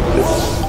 Yes.